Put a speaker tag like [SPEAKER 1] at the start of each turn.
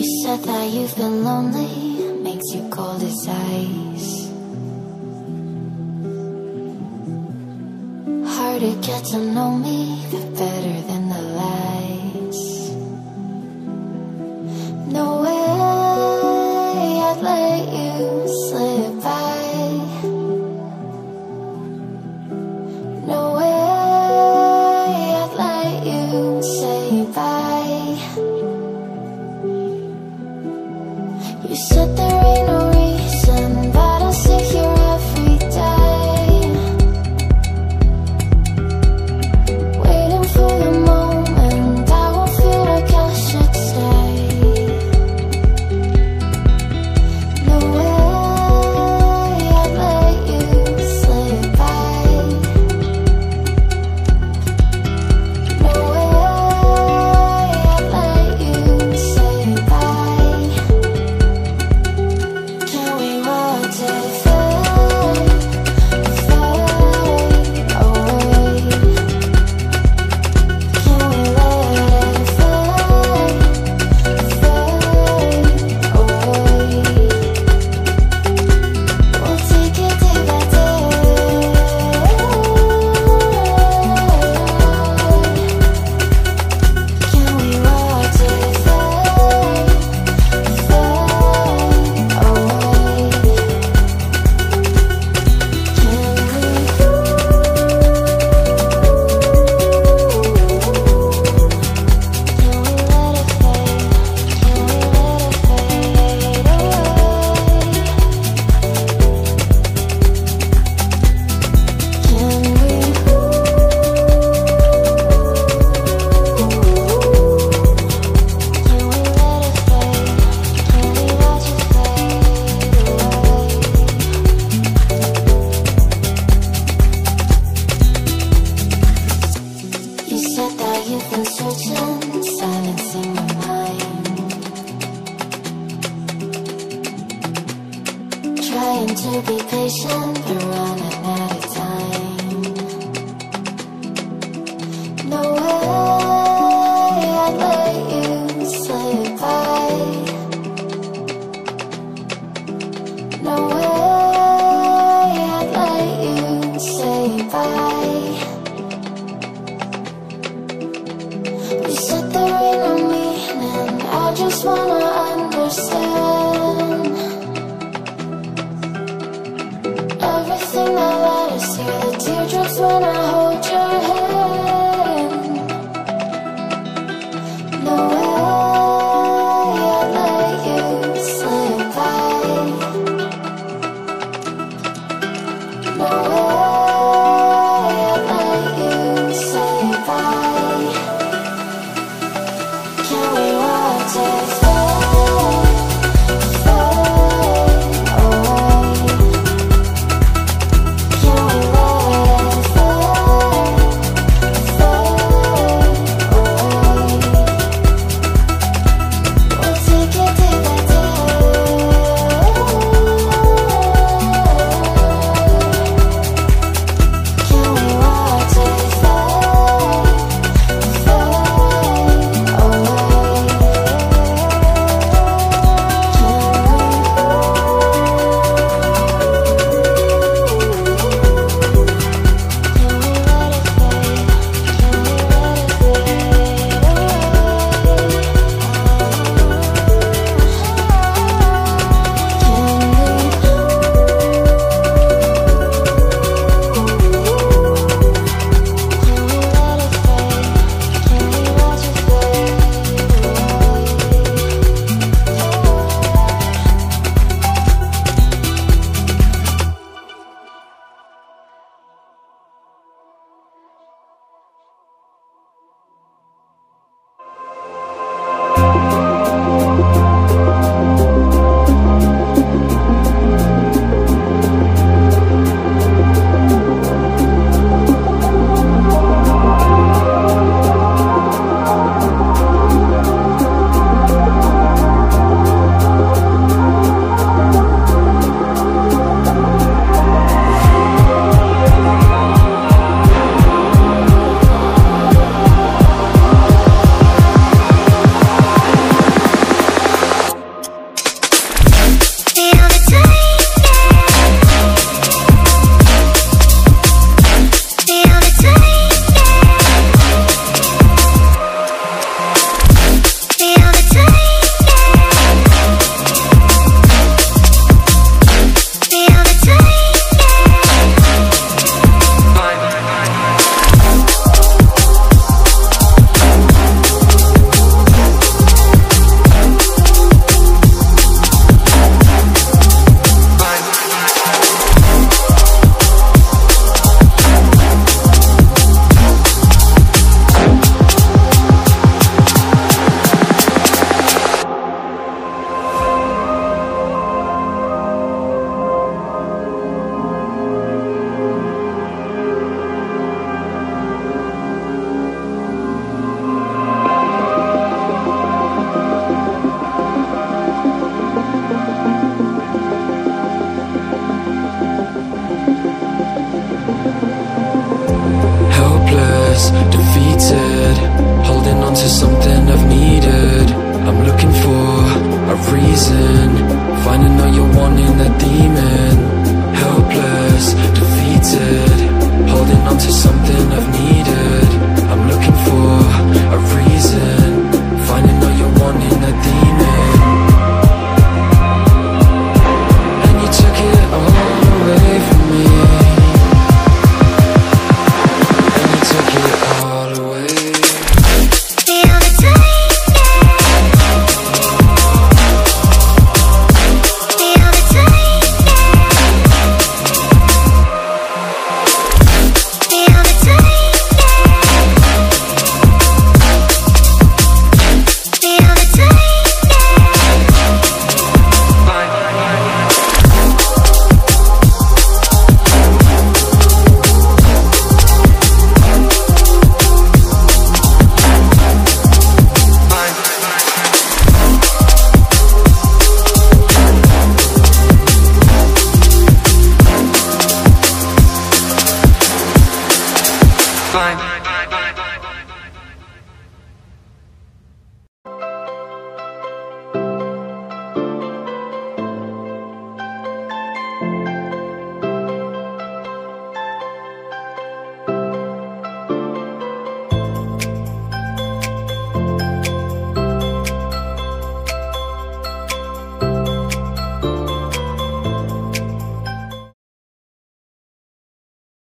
[SPEAKER 1] You said that you've been lonely, makes you cold as ice. Hard to get to know me, better than the lies. No way I'd let you. You said there ain't no to be patient around fine.